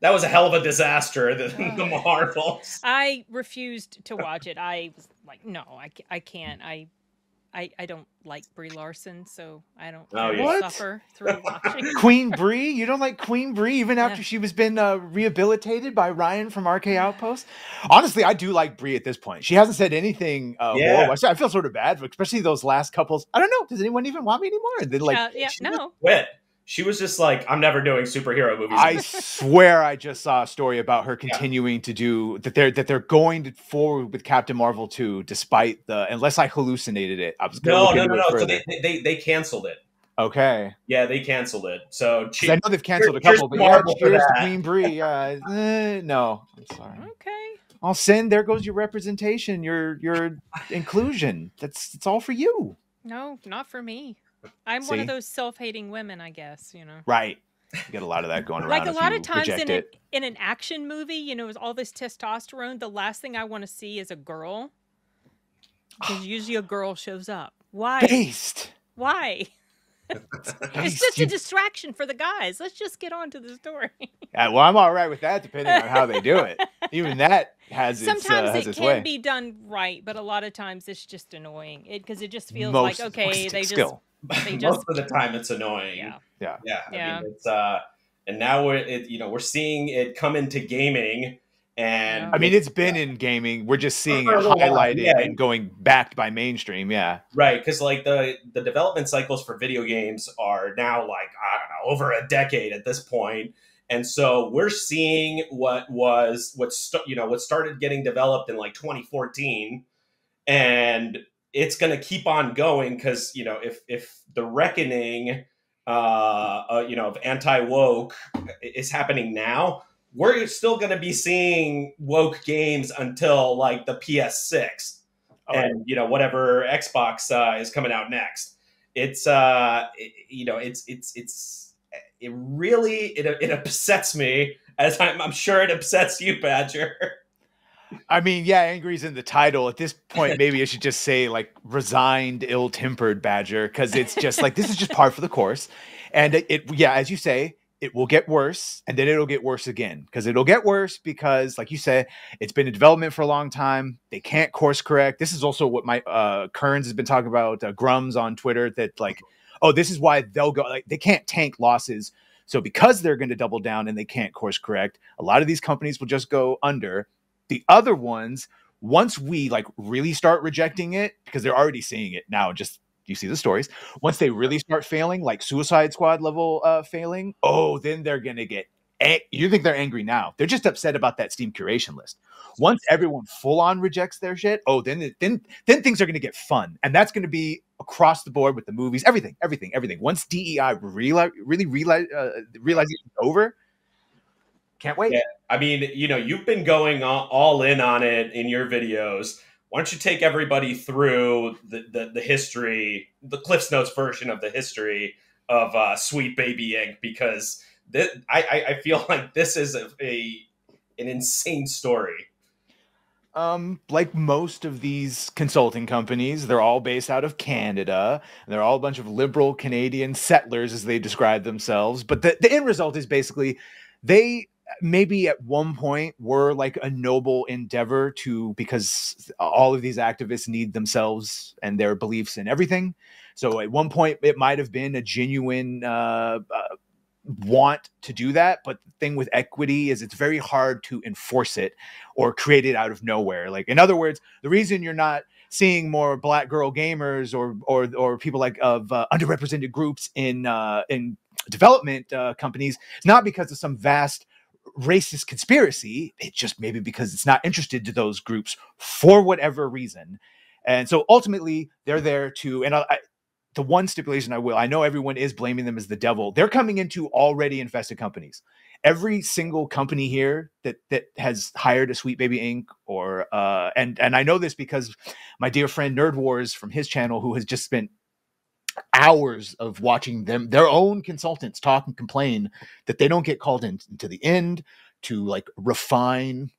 that was a hell of a disaster. The, the Marvels. I refused to watch it. I was like, no, I, I can't. I, I I don't like Brie Larson, so I don't Oh, have yeah. Suffer through watching. Queen Brie, you don't like Queen Brie even after Yeah. she was been uh, rehabilitated by Ryan from RK Outpost. Honestly, I do like Brie at this point. She hasn't said anything. Uh, Yeah. horrible. I s- I feel sort of bad, especially those last couples. I don't know. Does anyone even want me anymore? And then, like, Uh, yeah, no. Quit. She was just like, I'm never doing superhero movies. I swear I just saw a story about her continuing to do that. They're that they're going to forward with Captain Marvel 2, despite the unless I hallucinated it. I was gonna no, look no, into no, it no. So further. they, they they canceled it. okay. Yeah, they canceled it. So she, I know they've canceled a couple, to but yeah, Marvel for cheers to that. Queen Brie. Uh, eh, no, I'm sorry. Okay. I'll send. There goes your representation, your your inclusion. That's it's all for you, No, not for me. I'm one of those self-hating women, I guess. You know. right? You get a lot of that going around. like a lot of times in, a, it. in an action movie you know with all this testosterone the last thing i want to see is a girl because usually a girl shows up why based. why it's just a distraction for the guys let's just get on to the story Yeah, well, I'm all right with that, depending on how they do it. Even that has its, sometimes uh, has it its can way. be done right but a lot of times it's just annoying it because it just feels Most like okay they just skill. they most just of the time it's annoying. yeah Yeah. yeah. I Yeah. mean, it's uh, and now we're it, you know we're seeing it come into gaming, and Yeah. I mean, it's been in gaming. We're just seeing it a little while, highlighted yeah. and going backed by mainstream. Yeah. right because like the the development cycles for video games are now like I don't know over a decade at this point, and so we're seeing what was what st- you know what started getting developed in like 2014, and it's going to keep on going because you know if if the reckoning uh, uh you know of anti woke is happening now we're still going to be seeing woke games until like the ps6 Oh. and you know whatever xbox uh, is coming out next it's uh it- you know it's it's it's it really it, it upsets me as I'm, I'm sure it upsets you badger I mean, yeah, angry's in the title. At this point, maybe I should just say like resigned, ill-tempered badger, because it's just like this is just par for the course. And it, it, yeah, as you say, it will get worse, and then it'll get worse again. Because it'll get worse because, like you say, it's been in development for a long time. They can't course correct. This is also what my uh Kearns has been talking about, uh, Grummz on Twitter, that like, oh, this is why they'll go like they can't tank losses. So because they're going to double down and they can't course correct, a lot of these companies will just go under the other ones once we like really start rejecting it because they're already seeing it now just you see the stories once they really start failing like suicide squad level uh failing oh then they're gonna get you think they're angry now. They're just upset about that steam curation list. Once everyone full on rejects their shit oh then then then things are gonna get fun and that's gonna be across the board with the movies everything everything everything. Once dei reali- really realize uh, realizes it's over can't wait Yeah. I mean, you know, you've been going all, all in on it in your videos. Why don't you take everybody through the, the, the history, the Cliff's Notes version of the history of uh, Sweet Baby Inc. Because this, I, I, I feel like this is a, a an insane story. um like most of these consulting companies they're all based out of canada and they're all a bunch of liberal canadian settlers as they describe themselves but the, the end result is basically they maybe at one point were like a noble endeavor to because all of these activists need themselves and their beliefs and everything. So at one point it might have been a genuine uh, uh, want to do that but the thing with equity is it's very hard to enforce it or create it out of nowhere. Like in other words the reason you're not seeing more black girl gamers or or or people like of uh, underrepresented groups in uh in development uh, companies is not because of some vast racist conspiracy it's just maybe because it's not interested to those groups for whatever reason and so ultimately they're there to and I, I the one stipulation I will, I know everyone is blaming them as the devil. They're coming into already infested companies. Every single company here that that has hired a Sweet Baby Inc. or uh, and and I know this because my dear friend Nerd Wars from his channel, who has just spent hours of watching them their own consultants talk and complain that they don't get called in to the end to like refine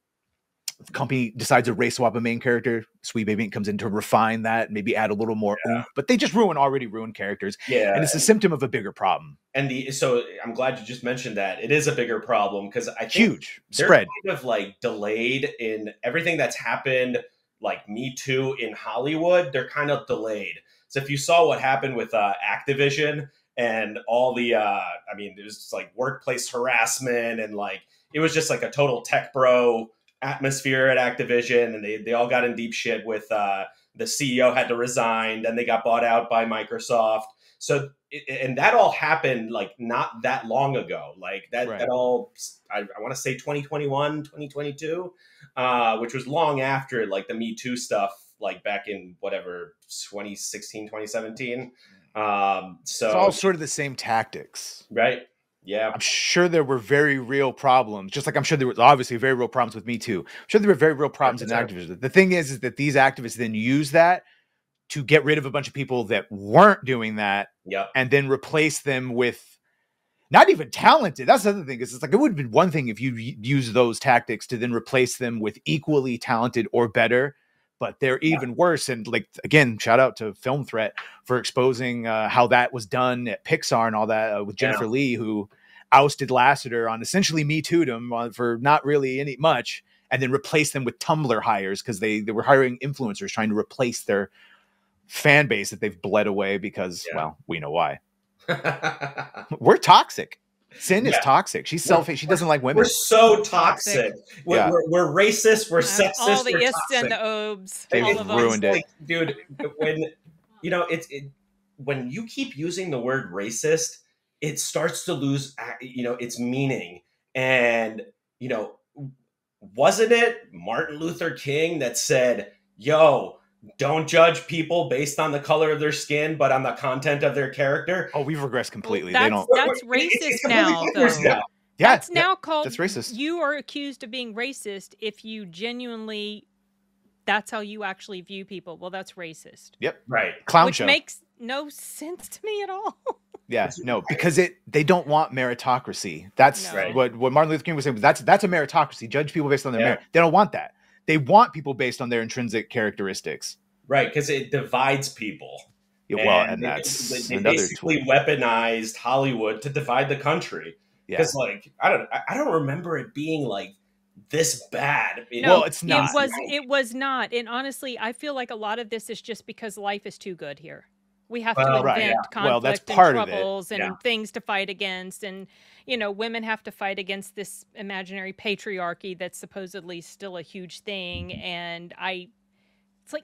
the company decides to race swap a main character. Sweet Baby comes in to refine that, maybe add a little more oomph, but they just ruin already ruined characters. Yeah, And it's a symptom of a bigger problem. and the so I'm glad you just mentioned that. It is a bigger problem because I think Huge spread. kind of like delayed in everything that's happened, like Me Too in Hollywood. They're kind of delayed. So if you saw what happened with uh, Activision and all the, uh, I mean, it was just like workplace harassment and like it was just like a total tech bro atmosphere at Activision, and they they all got in deep shit with uh, the CEO had to resign, then they got bought out by Microsoft. So and that all happened like not that long ago. Like that Right. that all I, I want to say 2021, 2022, uh, which was long after like the Me Too stuff, like back in whatever 2016, 2017. Um, so It's all sort of the same tactics. right, yeah, I'm sure there were very real problems, just like I'm sure there was obviously very real problems with Me Too. I'm sure there were very real problems in 100%. activism. The thing is, is that these activists then use that to get rid of a bunch of people that weren't doing that yep, and then replace them with not even talented. That's the other thing. Is it's like it would have been one thing if you y- use those tactics to then replace them with equally talented or better, but they're Yeah. even worse. And like again, shout out to Film Threat for exposing uh, how that was done at Pixar and all that uh, with Yeah. Jennifer Lee, who ousted Lasseter on essentially Me Too'd him uh, for not really any much, and then replaced them with Tumblr hires because they they were hiring influencers trying to replace their fan base that they've bled away because Yeah. well we know why we're toxic. Sin is Yeah. toxic. She's We're- selfish. She doesn't like women. we're so toxic. We're, Yeah. we're, we're racist. We're sexist. all the we're ists toxic. and the obes. They've all of them. ruined it. Like, dude. When you know it's it, when you keep using the word racist, it starts to lose you know its meaning. And you know, wasn't it Martin Luther King that said, "Yo, don't judge people based on the color of their skin, but on the content of their character." Oh, we've regressed completely. that's- they don't. That's It's- it's racist now, though. now. Yeah, That's yeah, now called that's racist. You are accused of being racist if you genuinely that's how you actually view people. Well, that's racist. Yep. Right. clown which show. makes no sense to me at all. yeah, no, because it they don't want meritocracy. That's No. Right. what what Martin Luther King was saying. That's that's a meritocracy. Judge people based on their Yeah. merit. They don't want that. They want people based on their intrinsic characteristics. Right, because it divides people. Yeah, well, and they- that's they, they another basically tool. weaponized Hollywood to divide the country. Yeah. Because like I don't I- I don't remember it being like this bad. You No, know? Well, it's not. It was it was not. And honestly, I feel like a lot of this is just because life is too good here. We have to invent right, yeah. conflict Well, that's and part of it. troubles and Yeah. things to fight against and you know, women have to fight against this imaginary patriarchy that's supposedly still a huge thing mm-hmm. and I it's like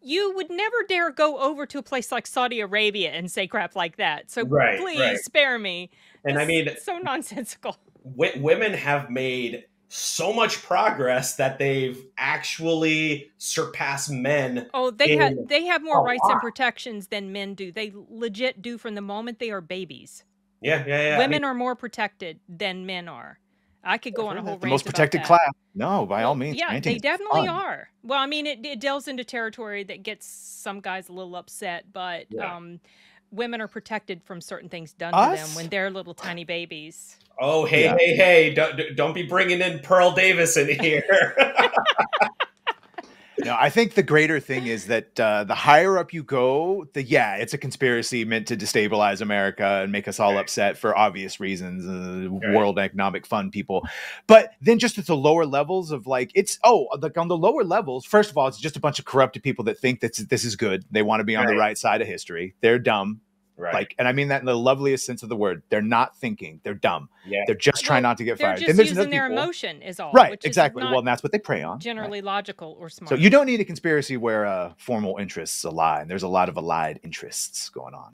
you would never dare go over to a place like Saudi Arabia and say crap like that. So Right, please right. spare me. and I It's mean, so nonsensical. w- women have made so much progress that they've actually surpassed men. Oh, they have they have more a rights and protections than men do. They legit do from the moment they are babies. Yeah, yeah, yeah. I Women mean, are more protected than men are. I could go on a whole the rant most about protected that. class. No, by all means. Yeah, they definitely fun. are. Well, I mean, it, it delves into territory that gets some guys a little upset, but Yeah. um, women are protected from certain things done to them when they're little tiny babies. oh, hey, Yeah. hey, hey! Don't don't be bringing in Pearl Davis in here. No, I think the greater thing is that uh, the higher up you go, the yeah, it's a conspiracy meant to destabilize America and make us all Right. upset for obvious reasons, uh, Right. World Economic Fund people. But then just at the lower levels of like, it's oh, like on the lower levels, first of all, it's just a bunch of corrupted people that think that this is good. They want to be on the Right. right side of history. They're dumb. Right. Like, and I mean that in the loveliest sense of the word. They're not thinking. They're dumb. yeah. They're just trying Well, not to get They're fired. just Then there's using their people- emotion, is all. Right, which exactly. not Well, and that's what they prey on. Right. generally logical or smart. So you don't need a conspiracy where uh, formal interests ally. And there's a lot of allied interests going on.